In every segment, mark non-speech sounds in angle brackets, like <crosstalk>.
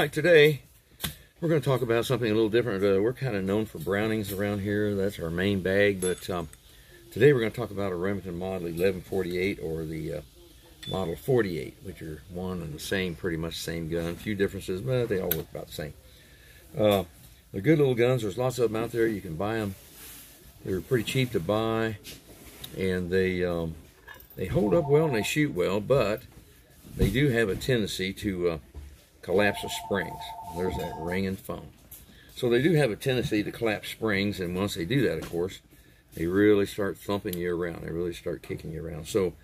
right, today we're going to talk about something a little different. Uh, we're kind of known for Brownings around here. That's our main bag, but um, today we're going to talk about a Remington Model 1148 or the uh, Model 48, which are one and the same, pretty much the same gun. A few differences, but they all look about the same. Uh, they're good little guns. There's lots of them out there. You can buy them. They're pretty cheap to buy, and they um, they hold up well and they shoot well, but they do have a tendency to uh, collapse of springs. There's that ring and foam. So they do have a tendency to collapse springs, and once they do that, of course, they really start thumping you around. They really start kicking you around. So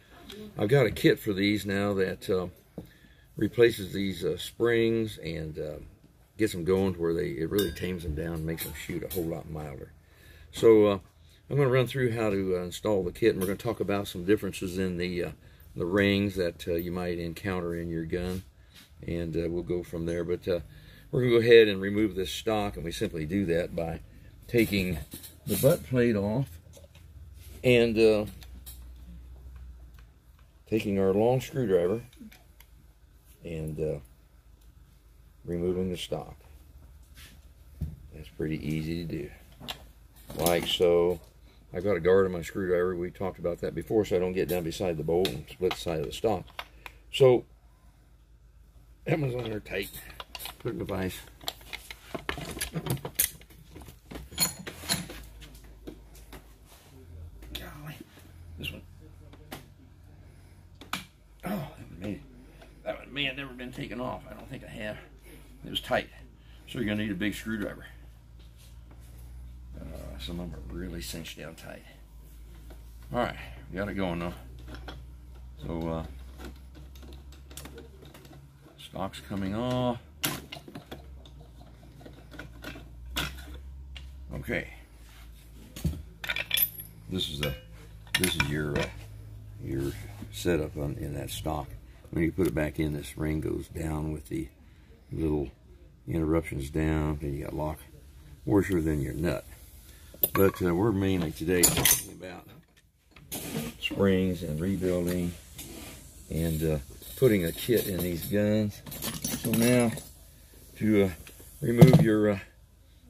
I've got a kit for these now that uh, replaces these uh, springs and uh, gets them going to where they it really tames them down and makes them shoot a whole lot milder. So uh, I'm going to run through how to uh, install the kit, and we're going to talk about some differences in the uh, the rings that you might encounter in your gun and uh, we'll go from there. But uh, we're going to go ahead and remove this stock, and we simply do that by taking the butt plate off and uh, taking our long screwdriver and uh, removing the stock. That's pretty easy to do. Like so. I've got a guard on my screwdriver. We talked about that before, so I don't get down beside the bolt and split the side of the stock. So Amazon are tight. Put in the vise. Golly. This one. Oh, may, that one may have never been taken off. I don't think I have. It was tight. So you're going to need a big screwdriver. Uh, some of them are really cinched down tight. Alright, got it going though. So, uh, Stock's coming off. Okay. This is the this is your uh, your setup on, in that stock. When you put it back in, this ring goes down with the little interruptions down, and you got lock washer than your nut. But uh, we're mainly today talking about springs and rebuilding and uh, putting a kit in these guns. So now to uh, remove your, uh,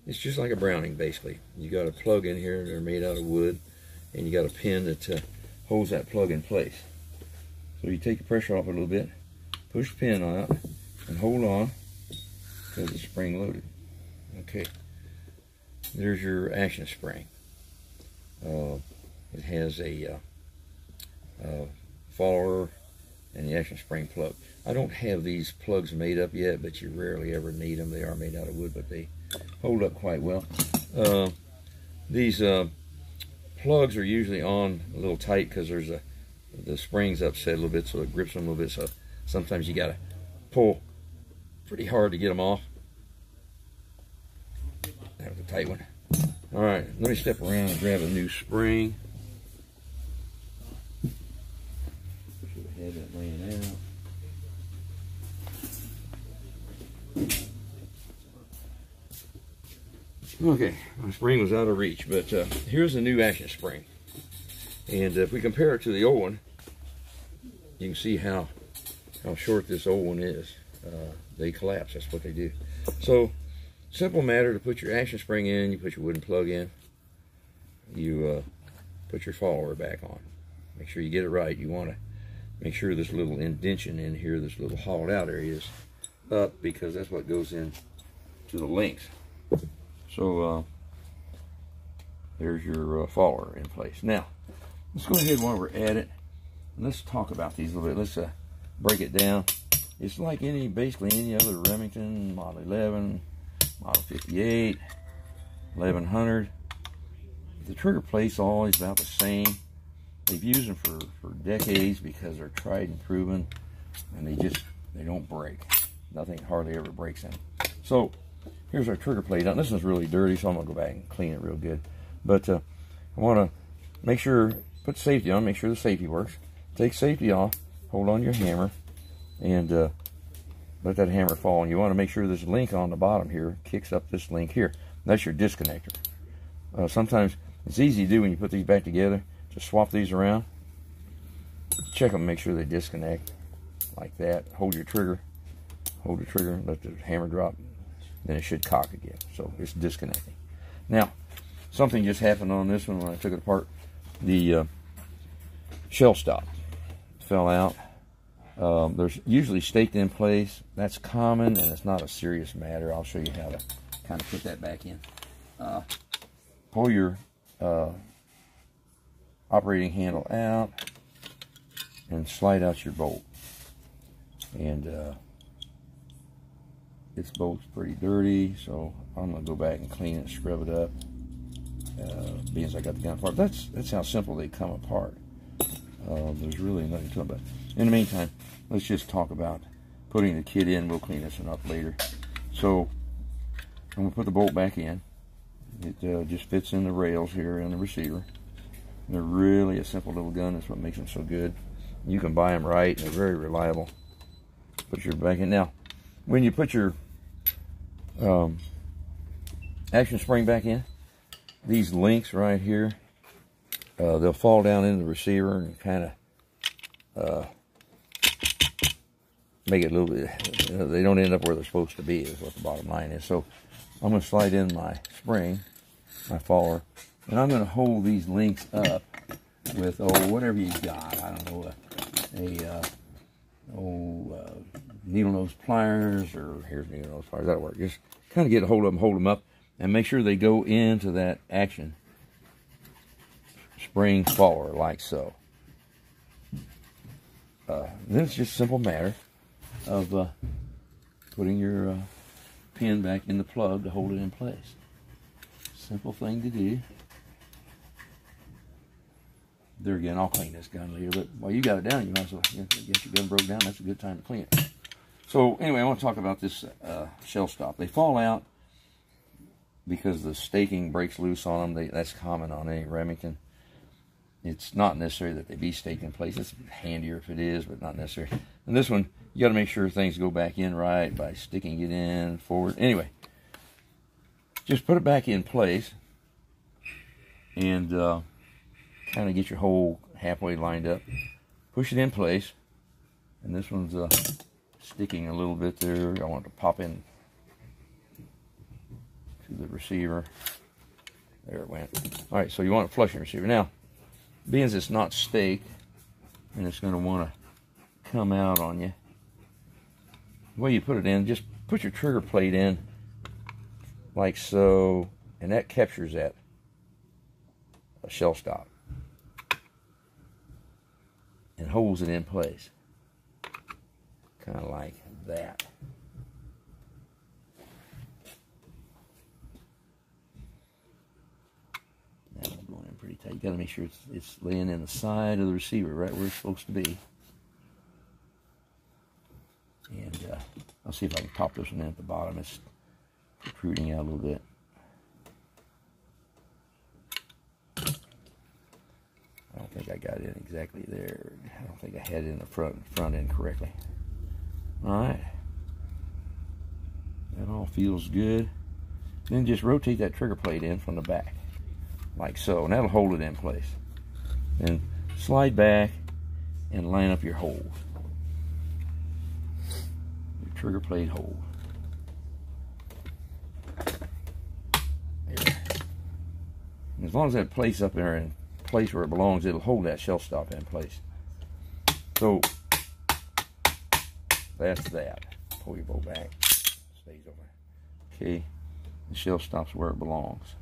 it's just like a Browning basically. You got a plug in here, they're made out of wood, and you got a pin that uh, holds that plug in place. So you take the pressure off a little bit, push the pin out, and hold on because it's spring loaded. Okay, there's your action spring. Uh, it has a uh, uh, follower and the action spring plug. I don't have these plugs made up yet, but you rarely ever need them. They are made out of wood, but they hold up quite well. Uh, these uh, plugs are usually on a little tight because there's a the springs upset a little bit, so it grips them a little bit. So sometimes you got to pull pretty hard to get them off. That was a tight one. All right, let me step around and grab a new spring. that laying out. Okay, my spring was out of reach, but uh, here's a new action spring. And if we compare it to the old one, you can see how how short this old one is. Uh, they collapse, that's what they do. So, simple matter to put your action spring in, you put your wooden plug in, you uh, put your follower back on. Make sure you get it right. You want to make sure this little indention in here, this little hollowed out area is up because that's what goes in to the links. So uh, there's your uh, follower in place. Now, let's go ahead while we're at it. Let's talk about these a little bit. Let's uh, break it down. It's like any, basically any other Remington, Model 11, Model 58, 1100. The trigger plate's always about the same. They've used them for, for decades because they're tried and proven, and they just, they don't break. Nothing hardly ever breaks them. So, here's our trigger plate. Now, this is really dirty, so I'm going to go back and clean it real good. But uh, I want to make sure, put safety on, make sure the safety works. Take safety off, hold on your hammer, and uh, let that hammer fall. And you want to make sure this link on the bottom here kicks up this link here. That's your disconnector. Uh, sometimes it's easy to do when you put these back together. Just swap these around. Check them, make sure they disconnect like that. Hold your trigger. hold the trigger, let the hammer drop, then it should cock again. So it's disconnecting. Now, something just happened on this one when I took it apart. The uh, shell stop fell out. Um, there's usually staked in place. That's common and it's not a serious matter. I'll show you how to kind of put that back in. Uh, pull your uh, operating handle out and slide out your bolt. And uh, this bolt's pretty dirty, so I'm gonna go back and clean it, scrub it up. Uh, being as I got the gun apart, that's that's how simple they come apart. Uh, there's really nothing to it. But in the meantime, let's just talk about putting the kit in. We'll clean this one up later. So I'm gonna put the bolt back in. It uh, just fits in the rails here in the receiver. They're really a simple little gun. That's what makes them so good. You can buy them right. They're very reliable. Put your back in. Now, when you put your um, action spring back in, these links right here, uh, they'll fall down into the receiver and kind of uh, make it a little bit, you know, they don't end up where they're supposed to be is what the bottom line is. So I'm going to slide in my spring, my follower, and I'm going to hold these links up with, oh, whatever you got. I don't know, a, a uh, oh, uh, needle nose pliers, or here's needle nose pliers. That'll work. Just kind of get a hold of them, hold them up, and make sure they go into that action spring follower like so. Uh, then it's just a simple matter of uh, putting your uh, pin back in the plug to hold it in place. Simple thing to do. There again, I'll clean this gun later, but while you got it down, you might as well get your gun broke down. That's a good time to clean it. So anyway, I want to talk about this uh, shell stop. They fall out because the staking breaks loose on them. They, that's common on any Remington. It's not necessary that they be staked in place. It's handier if it is, but not necessary. And this one, you got to make sure things go back in right by sticking it in forward. Anyway, just put it back in place and uh, kind of get your hole halfway lined up. Push it in place. And this one's uh, sticking a little bit there. I want to pop in to the receiver. There it went. All right, so you want to flush your receiver. Now, being as it's not staked, and it's going to want to come out on you, the way you put it in, just put your trigger plate in like so, and that captures that a shell stop and holds it in place kind of like that. Now I'm going in pretty tight. You got to make sure it's, it's laying in the side of the receiver, right where it's supposed to be. And uh, I'll see if I can pop this one in at the bottom. It's protruding out a little bit. I don't think I got it exactly there. I don't think I had it in the front front end correctly. All right. That all feels good. Then just rotate that trigger plate in from the back, like so, and that'll hold it in place. Then slide back and line up your hold. Your trigger plate. There. as long as that place up there in place where it belongs, it'll hold that shell stop in place. So that's that. Pull your bow back. Stays over. Okay. The shell stops where it belongs.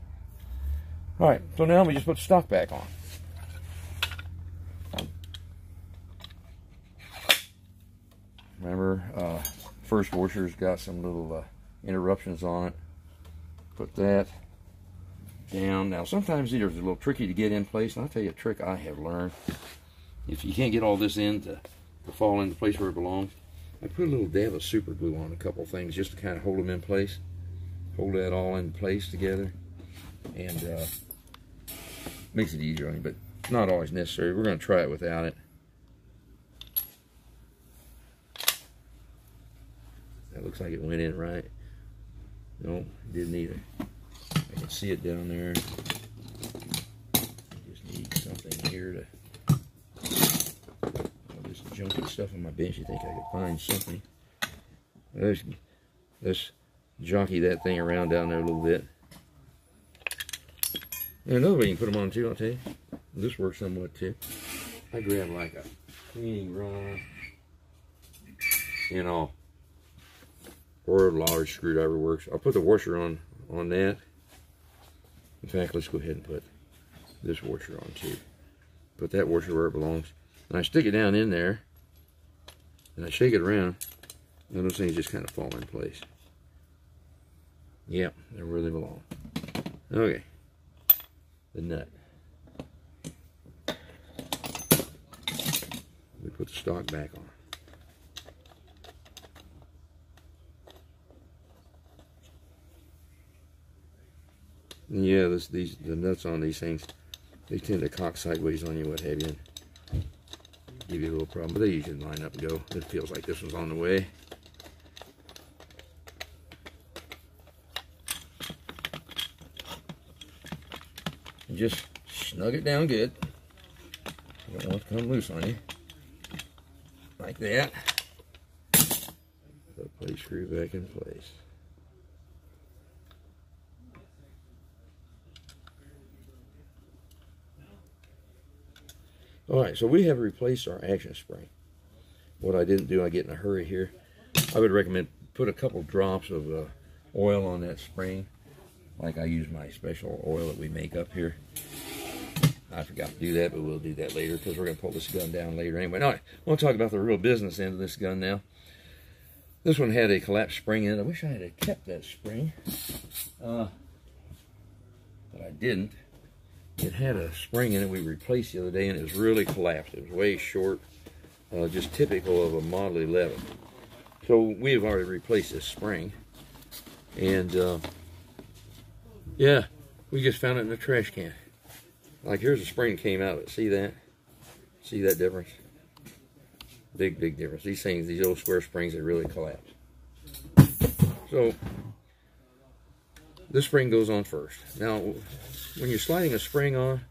Alright, so now we just put the stock back on. Remember, uh, first washer's got some little uh, interruptions on it. Put that down. Now, sometimes these are a little tricky to get in place, and I'll tell you a trick I have learned. If you can't get all this in to, to fall into place where it belongs, I put a little dab of super glue on a couple things just to kind of hold them in place. Hold that all in place together. And uh, makes it easier on you, but not always necessary. We're going to try it without it. That looks like it went in right. No, it didn't either. I can see it down there. Just need something here to junky stuff on my bench. You think I could find something? Let's, let's jockey that thing around down there a little bit. And another way you can put them on too, I'll tell you. This works somewhat too. I grab like a cleaning rod, you know, or a large screwdriver works. I'll put the washer on on that. In fact, let's go ahead and put this washer on too. Put that washer where it belongs. And I stick it down in there, and I shake it around, and those things just kind of fall in place. Yep, they're where they belong. Okay, the nut. We put the stock back on. Yeah, this, these the nuts on these things, they tend to cock sideways on you, what have you. Give you a little problem, but they usually line up and go. It feels like this one's on the way. And just snug it down good. You don't want it to come loose on you. Like that. Put plate screw back in place. All right, so we have replaced our action spring. What I didn't do, I get in a hurry here. I would recommend put a couple drops of uh, oil on that spring, like I use my special oil that we make up here. I forgot to do that, but we'll do that later because we're going to pull this gun down later anyway. Now, I want to talk about the real business end of this gun now. This one had a collapsed spring in it. I wish I had kept that spring, uh, but I didn't it had a spring in it we replaced the other day and it was really collapsed. It was way short, uh, just typical of a Model 11. So we have already replaced this spring. And uh, yeah, we just found it in the trash can. Like here's a spring came out of it. See that? See that difference? Big, big difference. These things, these old square springs, they really collapse. So this spring goes on first. Now, when you're sliding a spring on,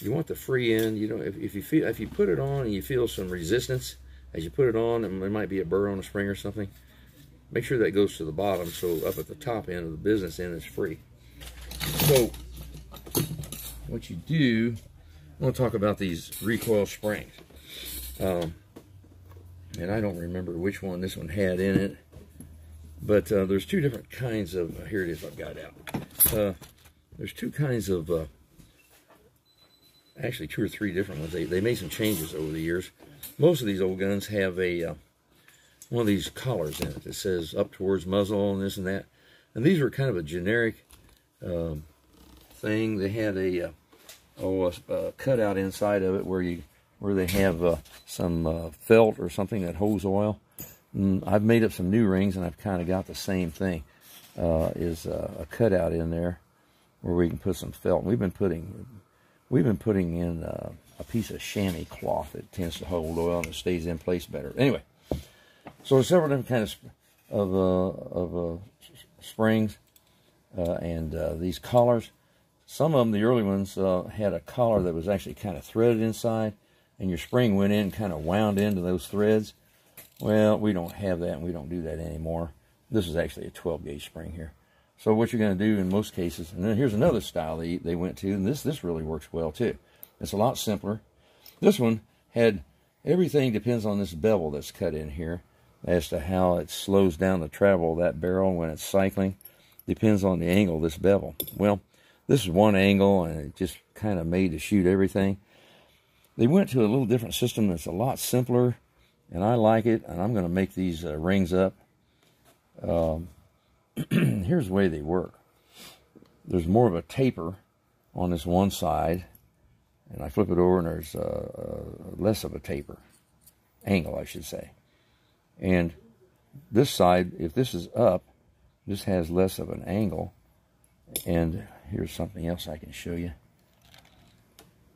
you want the free end. You know, if, if you feel if you put it on and you feel some resistance as you put it on, and there might be a burr on the spring or something. Make sure that goes to the bottom, so up at the top end of the business end is free. So, what you do, I want to talk about these recoil springs. Um, and I don't remember which one this one had in it, but uh, there's two different kinds of. Uh, here it is. I've got it out. Uh, there's two kinds of, uh, actually two or three different ones. They, they made some changes over the years. Most of these old guns have a uh, one of these collars in it that says up towards muzzle and this and that. And these were kind of a generic um, thing. They had a, uh, oh, a, cutout inside of it where you where they have some felt or something that holds oil. Mm, I've made up some new rings and I've kind of got the same thing. Uh, is uh, a cutout in there where we can put some felt. We've been putting we've been putting in uh, a piece of chamois cloth that tends to hold oil and it stays in place better. Anyway, so there's several different kinds of uh, of uh, springs and these collars. Some of them, the early ones, had a collar that was actually kind of threaded inside, and your spring went in, kind of wound into those threads. Well, we don't have that, and we don't do that anymore. This is actually a 12 gauge spring here. So what you're going to do in most cases, and then here's another style they, they went to, and this, this really works well too. It's a lot simpler. This one had, everything depends on this bevel that's cut in here as to how it slows down the travel of that barrel when it's cycling. Depends on the angle of this bevel. Well, this is one angle, and it just kind of made to shoot everything. They went to a little different system that's a lot simpler, and I like it, and I'm going to make these uh, rings up. Um, <clears throat> here's the way they work. There's more of a taper on this one side, and I flip it over and there's uh, uh, less of a taper, angle I should say. And this side, if this is up, this has less of an angle. And here's something else I can show you.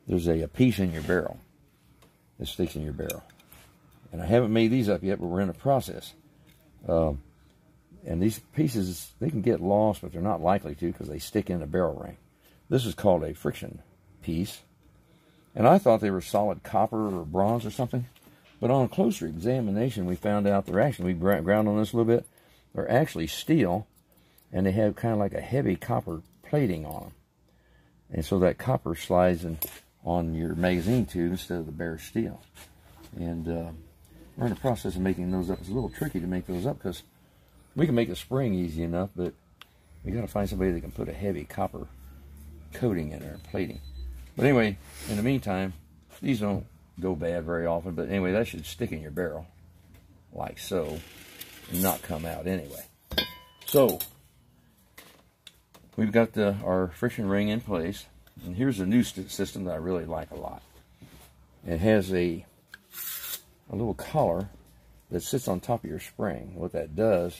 There's a, a piece in your barrel that sticks in your barrel. And I haven't made these up yet, but we're in the process. Um, and these pieces, they can get lost, but they're not likely to because they stick in a barrel ring. This is called a friction piece. And I thought they were solid copper or bronze or something. But on closer examination, we found out they're actually, we ground on this a little bit, they're actually steel, and they have kind of like a heavy copper plating on them. And so that copper slides in on your magazine tube instead of the bare steel. And uh, we're in the process of making those up. It's a little tricky to make those up because we can make a spring easy enough, but we got to find somebody that can put a heavy copper coating in there plating. But anyway, in the meantime, these don't go bad very often. But anyway, that should stick in your barrel like so and not come out anyway. So we've got the, our friction ring in place. And here's a new system that I really like a lot. It has a, a little collar that sits on top of your spring. What that does,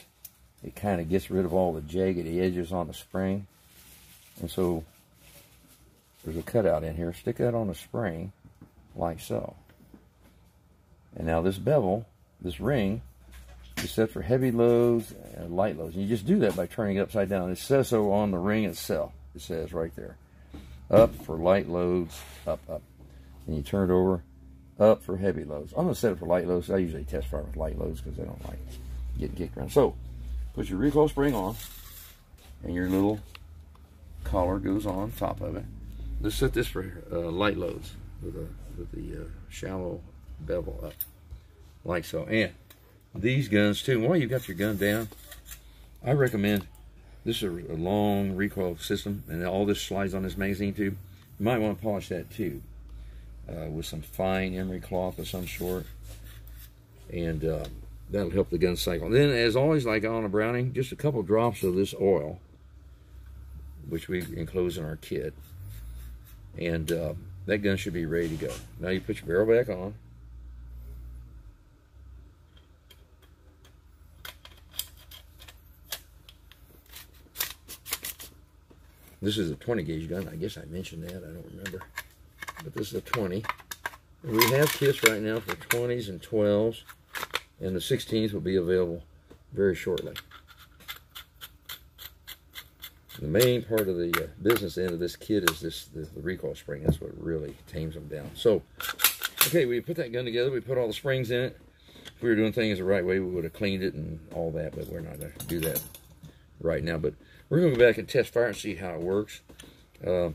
it kind of gets rid of all the jagged edges on the spring. And so there's a cutout in here. Stick that on the spring like so. And now this bevel, this ring, is set for heavy loads and light loads. And you just do that by turning it upside down. It says so on the ring itself. It says right there. Up for light loads, up, up. And you turn it over, up for heavy loads. I'm going to set it for light loads. I usually test fire with light loads because I don't like getting kicked around. So, put your recoil spring on, and your little collar goes on top of it. Let's set this for uh, light loads with, a, with the uh, shallow bevel up, like so. And these guns too, while you've got your gun down, I recommend, this is a long recoil system, and all this slides on this magazine tube. You might want to polish that too uh, with some fine emery cloth of some sort. And uh, that'll help the gun cycle. And then, as always, like on a Browning, just a couple drops of this oil, which we enclose in our kit. And uh, that gun should be ready to go. Now you put your barrel back on. This is a 20 gauge gun. I guess I mentioned that. I don't remember. But this is a 20. And we have kits right now for 20s and 12s. And the 16s will be available very shortly. The main part of the uh, business end of this kit is this the, the, recoil spring. That's what really tames them down. So, okay, we put that gun together. We put all the springs in it. If we were doing things the right way, we would have cleaned it and all that, but we're not going to do that right now. But we're going to go back and test fire and see how it works. Uh,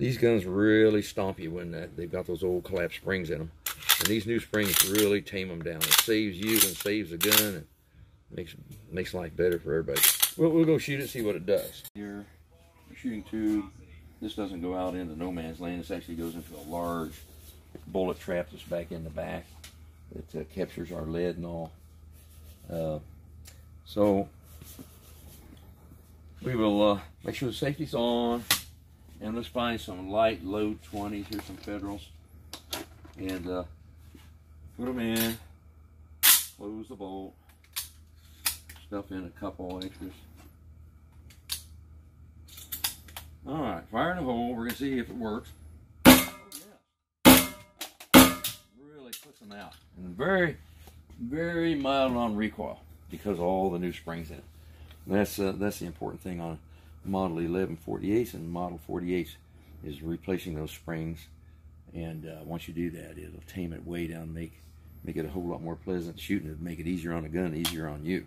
these guns really stomp you when they've got those old collapsed springs in them. And these new springs really tame them down. It saves you and saves the gun and makes makes life better for everybody. We'll, we'll go shoot it see what it does. Here, shooting tube. This doesn't go out into no man's land. This actually goes into a large bullet trap that's back in the back. that uh, captures our lead and all. Uh, so we will uh, make sure the safety's on and let's find some light low 20s. Here's some Federals. And uh, put them in, close the bolt, stuff in a couple extras. All right, fire in the hole. We're gonna see if it works. Oh. Really puts them out. And very, very mild on recoil because all the new springs in it. That's uh, that's the important thing on Model 1148s and Model 48s is replacing those springs. And uh, once you do that, it'll tame it way down, make make it a whole lot more pleasant shooting, it make it easier on the gun, easier on you.